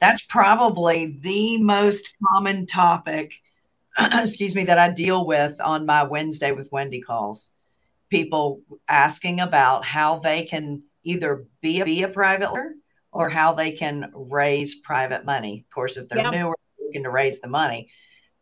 That's probably the most common topic, excuse me, that I deal with on my Wednesday with Wendy calls. People asking about how they can either be a, be a private lender or how they can raise private money. Of course, if they're yeah. newer, looking to raise the money.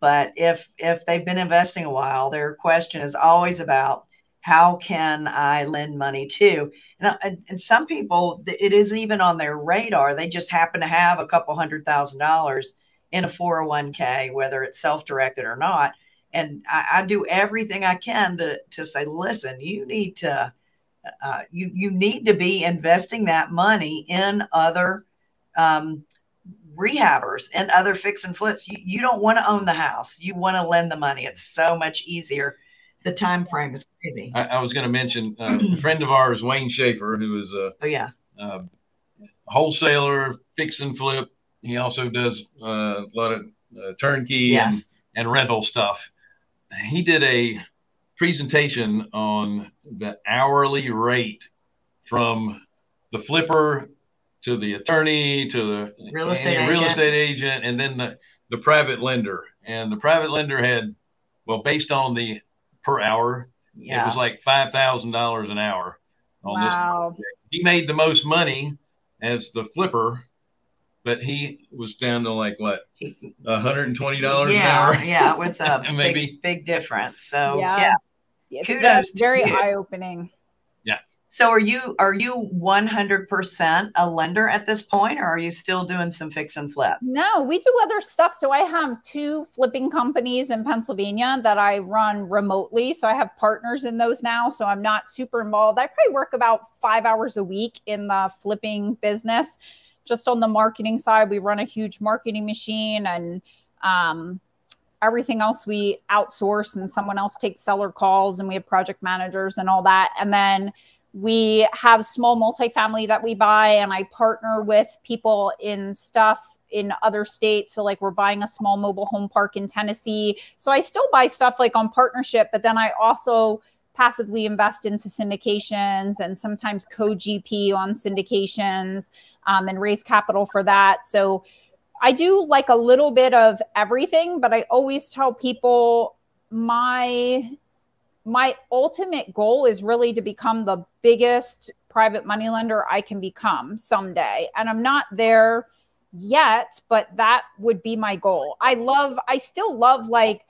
But if if they've been investing a while, their question is always about how can I lend money too? And, and, and some people, it isn't even on their radar. They just happen to have a couple hundred thousand dollars in a 401k, whether it's self directed or not. And I, I, do everything I can to, to say, listen, you need to. Uh, you you need to be investing that money in other um, rehabbers and other fix and flips. You, you don't want to own the house. You want to lend the money. It's so much easier. The time frame is crazy. I, I was going to mention uh, a friend of ours, Wayne Schaefer, who is a oh yeah a wholesaler, fix and flip. He also does uh, a lot of uh, turnkey yes. and, and rental stuff. He did a presentation on the hourly rate from the flipper to the attorney to the real estate agent. real estate agent and then the the private lender and the private lender had well based on the per hour. Yeah. it was like five thousand dollars an hour on wow. this he made the most money as the flipper but he was down to like what $120 yeah, an hour? Yeah it was a maybe big, big difference. So yeah, yeah. Kudos very eye-opening so are you are you 100% a lender at this point or are you still doing some fix and flip? No, we do other stuff. So I have two flipping companies in Pennsylvania that I run remotely. So I have partners in those now, so I'm not super involved. I probably work about 5 hours a week in the flipping business. Just on the marketing side, we run a huge marketing machine and um, everything else we outsource and someone else takes seller calls and we have project managers and all that. And then we have small multifamily that we buy, and I partner with people in stuff in other states. So, like, we're buying a small mobile home park in Tennessee. So, I still buy stuff like on partnership, but then I also passively invest into syndications and sometimes co GP on syndications um, and raise capital for that. So, I do like a little bit of everything, but I always tell people my my ultimate goal is really to become the biggest private money lender I can become someday. And I'm not there yet, but that would be my goal. I love, I still love like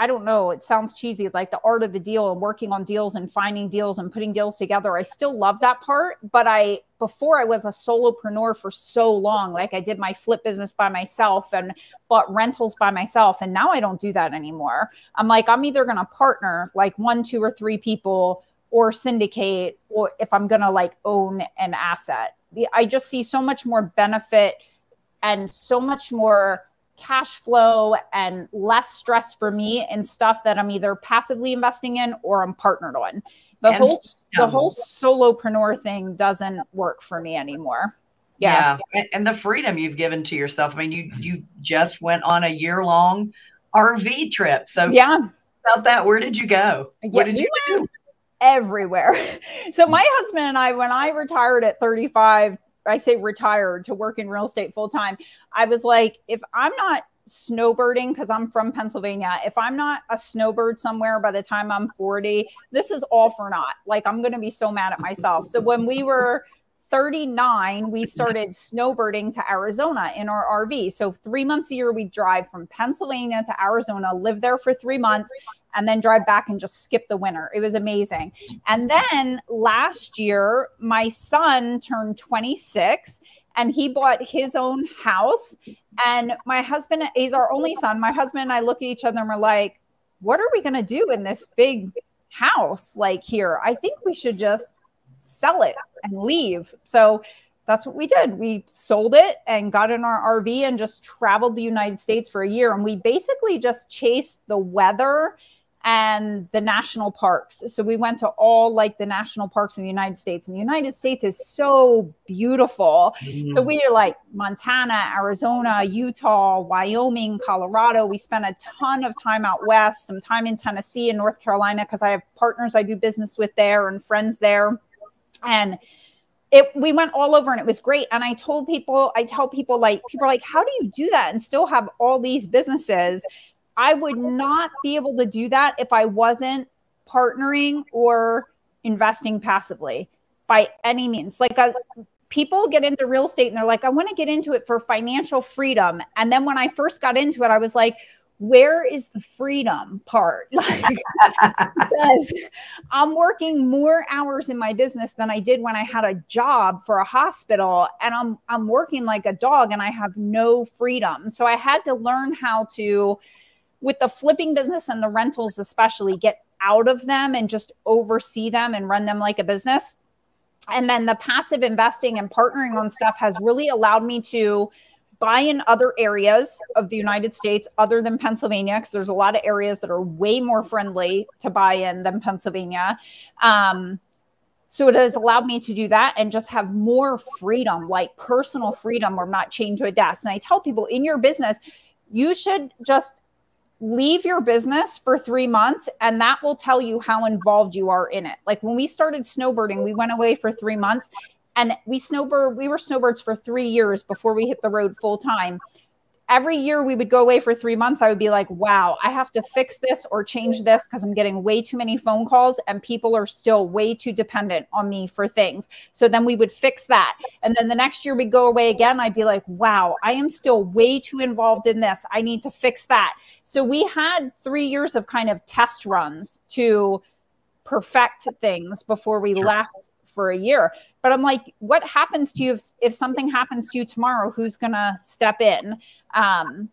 I don't know, it sounds cheesy, like the art of the deal and working on deals and finding deals and putting deals together. I still love that part. But I, before I was a solopreneur for so long, like I did my flip business by myself and bought rentals by myself. And now I don't do that anymore. I'm like, I'm either going to partner like one, two, or three people or syndicate, or if I'm going to like own an asset. I just see so much more benefit and so much more cash flow and less stress for me in stuff that I'm either passively investing in or I'm partnered on. The and, whole the whole solopreneur thing doesn't work for me anymore. Yeah. yeah. And the freedom you've given to yourself. I mean, you you just went on a year long RV trip. So yeah. About that, where did you go? Yeah, what did you do? Everywhere. So my husband and I, when I retired at 35, I say retired to work in real estate full time, I was like, if I'm not snowbirding because I'm from Pennsylvania, if I'm not a snowbird somewhere by the time I'm 40, this is all for naught. Like I'm going to be so mad at myself. So when we were 39, we started snowbirding to Arizona in our RV. So three months a year, we drive from Pennsylvania to Arizona, live there for three months, and then drive back and just skip the winter. It was amazing. And then last year, my son turned 26 and he bought his own house. And my husband, he's our only son. My husband and I look at each other and we're like, what are we going to do in this big house like here? I think we should just sell it and leave. So that's what we did. We sold it and got in our RV and just traveled the United States for a year. And we basically just chased the weather and the national parks. So we went to all like the national parks in the United States. And the United States is so beautiful. Mm-hmm. So we are like Montana, Arizona, Utah, Wyoming, Colorado. We spent a ton of time out west, some time in Tennessee and North Carolina because I have partners I do business with there and friends there. And it we went all over and it was great. And I told people, I tell people like people are like, how do you do that and still have all these businesses? I would not be able to do that if I wasn't partnering or investing passively by any means. Like a, uh, people get into real estate and they're like, I want to get into it for financial freedom. And then when I first got into it, I was like, where is the freedom part? Like, because I'm working more hours in my business than I did when I had a job for a hospital, and I'm I'm working like a dog, and I have no freedom. So I had to learn how to, with the flipping business and the rentals especially, get out of them and just oversee them and run them like a business. And then the passive investing and partnering on stuff has really allowed me to buy in other areas of the United States other than Pennsylvania, because there's a lot of areas that are way more friendly to buy in than Pennsylvania. Um, so it has allowed me to do that and just have more freedom, like personal freedom, or not chained to a desk. And I tell people in your business, you should just leave your business for three months and that will tell you how involved you are in it. Like when we started snowbirding, we went away for three months and we snowbird, we were snowbirds for three years before we hit the road full time. Every year we would go away for three months. I would be like, wow, I have to fix this or change this because I'm getting way too many phone calls and people are still way too dependent on me for things. So then we would fix that. And then the next year we'd go away again. I'd be like, wow, I am still way too involved in this. I need to fix that. So we had three years of kind of test runs to perfect things before we sure. left for a year. But I'm like, what happens to you if, if something happens to you tomorrow? Who's going to step in? Um,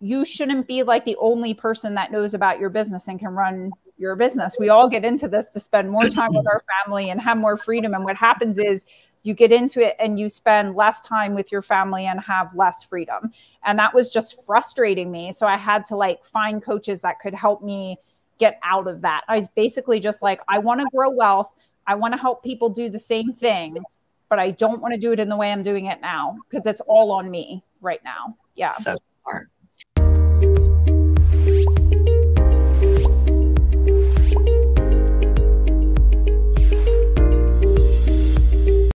you shouldn't be like the only person that knows about your business and can run your business. We all get into this to spend more time with our family and have more freedom. And what happens is you get into it and you spend less time with your family and have less freedom. And that was just frustrating me. So I had to like find coaches that could help me get out of that. I was basically just like, I want to grow wealth. I want to help people do the same thing, but I don't want to do it in the way I'm doing it now because it's all on me right now. Yeah. So.